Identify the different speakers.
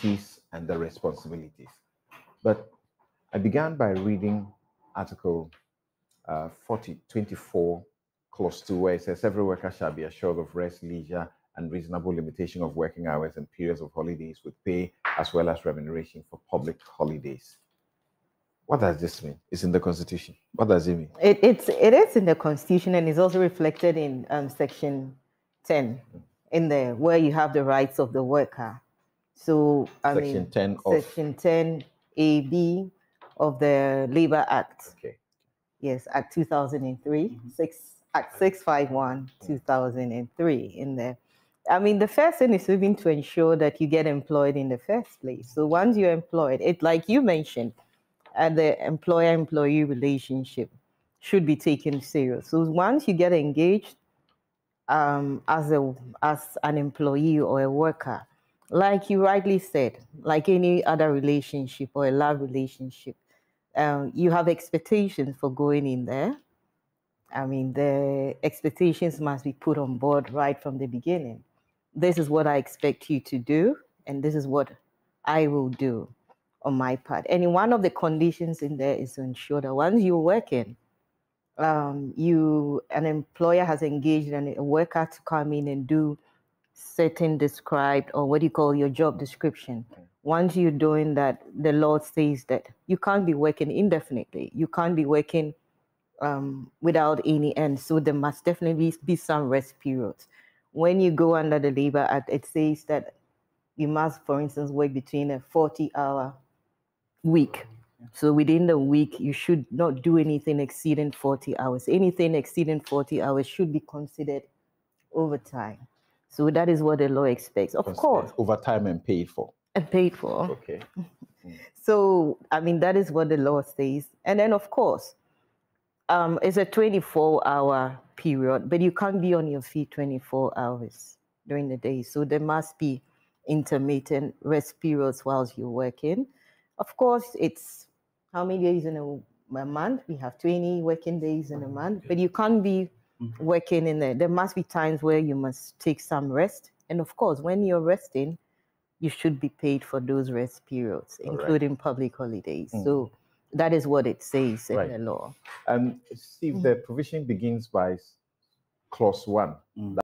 Speaker 1: duties and the responsibilities. But I began by reading Article uh, 40, 24, Clause 2, where it says every worker shall be assured of rest, leisure, and reasonable limitation of working hours and periods of holidays with pay as well as remuneration for public holidays. What does this mean? It's in the Constitution. What does it mean?
Speaker 2: It, it's, it is in the Constitution and is also reflected in um, Section 10 in there, where you have the rights of the worker. So, I
Speaker 1: Section
Speaker 2: mean,
Speaker 1: 10 of.
Speaker 2: Section 10 AB of the Labor Act.
Speaker 1: Okay.
Speaker 2: Yes, Act 2003, six, Act 651, 2003 in there. I mean, the first thing is even to ensure that you get employed in the first place. So once you're employed, it like you mentioned, uh, the employer-employee relationship should be taken serious. So once you get engaged um, as a as an employee or a worker, like you rightly said, like any other relationship or a love relationship, um, you have expectations for going in there. I mean, the expectations must be put on board right from the beginning. This is what I expect you to do, and this is what I will do on my part. And one of the conditions in there is to ensure that once you're working, um, you an employer has engaged an, a worker to come in and do certain described or what do you call your job description. Once you're doing that, the law says that you can't be working indefinitely. You can't be working um, without any end. So there must definitely be some rest periods. When you go under the Labor Act, it says that you must, for instance, work between a 40 hour week. So within the week, you should not do anything exceeding 40 hours. Anything exceeding 40 hours should be considered overtime. So that is what the law expects. Of course,
Speaker 1: Overtime and paid for.
Speaker 2: and paid for.
Speaker 1: Okay.
Speaker 2: So, I mean, that is what the law says. And then, of course, um, it's a 24 hour period, but you can't be on your feet 24 hours during the day. So, there must be intermittent rest periods whilst you're working. Of course, it's how many days in a, a month? We have 20 working days in a month, but you can't be working in there. There must be times where you must take some rest. And of course, when you're resting, you should be paid for those rest periods, including public holidays.
Speaker 1: Mm.
Speaker 2: So that is what it says in
Speaker 1: Right.
Speaker 2: the law.
Speaker 1: And Um, Steve, the provision begins by clause one.
Speaker 3: Mm.